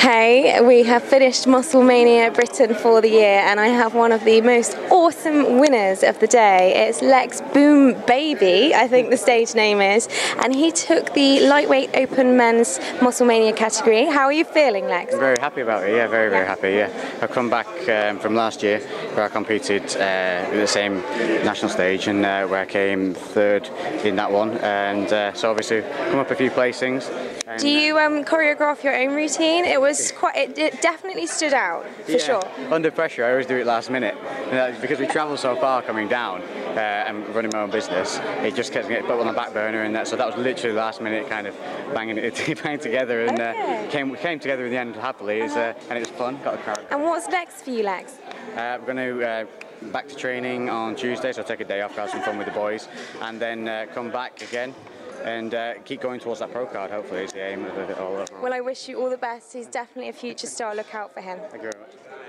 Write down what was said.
Hey, we have finished Musclemania Britain for the year, and I have one of the most awesome winners of the day. It's Lex Boom Baby, I think the stage name is, and he took the lightweight open men's Musclemania category. How are you feeling, Lex? I'm very happy about it. Yeah, very very happy. Yeah, I've come back um, from last year where I competed uh, in the same national stage and uh, where I came third in that one, and uh, so obviously come up a few placings. Do you um, choreograph your own routine? It was quite. It, it definitely stood out for yeah, sure. Under pressure, I always do it last minute. And because we travel so far coming down uh, and running my own business, it just kept getting put on the back burner, and that, so that was literally last minute, kind of banging it banging together, and Okay. uh, came came together in the end happily, It's, uh, and it was fun. Got a crowd. And what's next for you, Lex? Uh, we're going to uh, back to training on Tuesday, so I'll take a day off, have some fun with the boys, and then uh, come back again and uh, keep going towards that pro card. Hopefully, is the aim of it all. Well, I wish you all the best. He's definitely a future star. Look out for him. Thank you very much.